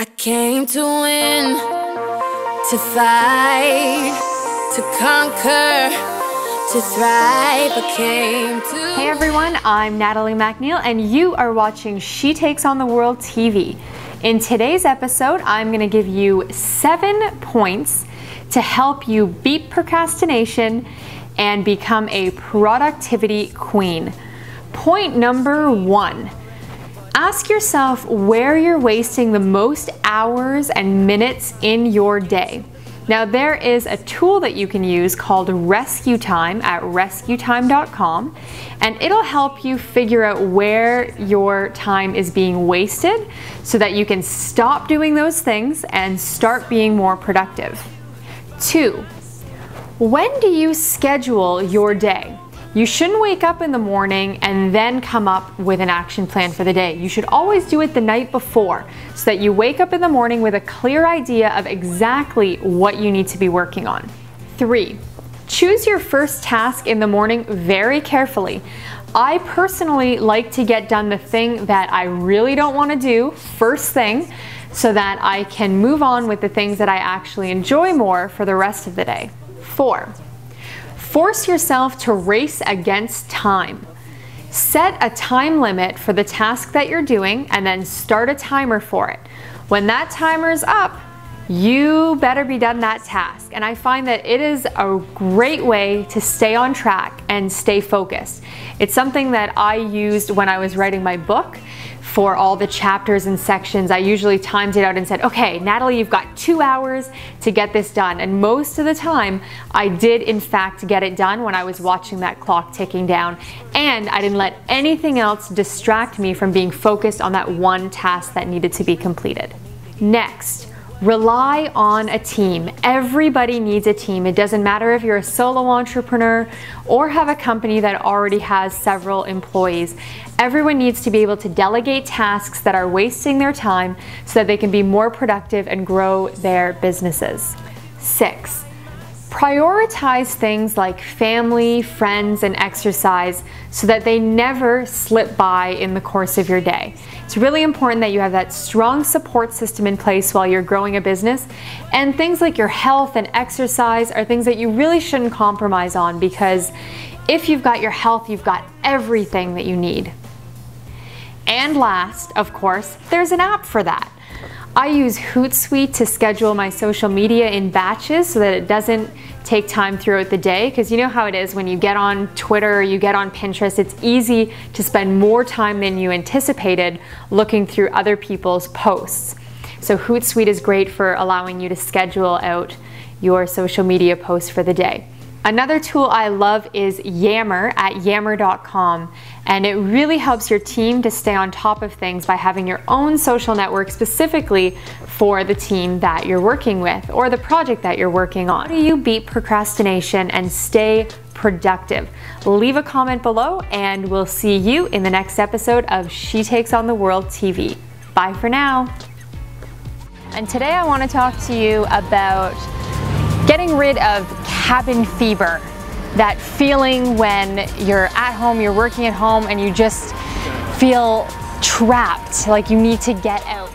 I came to win, to fight, to conquer, to thrive. I came to. Hey everyone, I'm Natalie MacNeil, and you are watching She Takes on the World TV. In today's episode, I'm going to give you seven points to help you beat procrastination and become a productivity queen. Point number one Ask yourself where you're wasting the most hours and minutes in your day. Now, there is a tool that you can use called RescueTime at rescuetime.com, and it'll help you figure out where your time is being wasted so that you can stop doing those things and start being more productive. Two, when do you schedule your day? You shouldn't wake up in the morning and then come up with an action plan for the day. You should always do it the night before so that you wake up in the morning with a clear idea of exactly what you need to be working on. Three, choose your first task in the morning very carefully. I personally like to get done the thing that I really don't want to do first thing so that I can move on with the things that I actually enjoy more for the rest of the day. Four, Force yourself to race against time. Set a time limit for the task that you're doing and then start a timer for it. When that timer is up, you better be done that task. And I find that it is a great way to stay on track and stay focused. It's something that I used when I was writing my book for all the chapters and sections. I usually timed it out and said, okay, Natalie, you've got two hours to get this done. And most of the time, I did in fact get it done when I was watching that clock ticking down. And I didn't let anything else distract me from being focused on that one task that needed to be completed. Next, Rely on a team. Everybody needs a team. It doesn't matter if you're a solo entrepreneur or have a company that already has several employees. Everyone needs to be able to delegate tasks that are wasting their time so that they can be more productive and grow their businesses. Six, Prioritize things like family, friends, and exercise so that they never slip by in the course of your day. It's really important that you have that strong support system in place while you're growing a business. And things like your health and exercise are things that you really shouldn't compromise on because if you've got your health, you've got everything that you need. And last, of course, there's an app for that. I use Hootsuite to schedule my social media in batches so that it doesn't take time throughout the day because you know how it is when you get on Twitter, or you get on Pinterest, it's easy to spend more time than you anticipated looking through other people's posts. So Hootsuite is great for allowing you to schedule out your social media posts for the day. Another tool I love is Yammer at yammer.com, and it really helps your team to stay on top of things by having your own social network specifically for the team that you're working with or the project that you're working on. How do you beat procrastination and stay productive? Leave a comment below, and we'll see you in the next episode of She Takes on the World TV. Bye for now. And today I want to talk to you about getting rid of cabin fever. That feeling when you're at home, you're working at home, and you just feel trapped, like you need to get out.